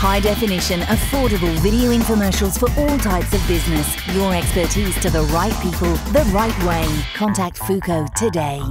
High definition, affordable video infomercials for all types of business. Your expertise to the right people, the right way. Contact FooCo today.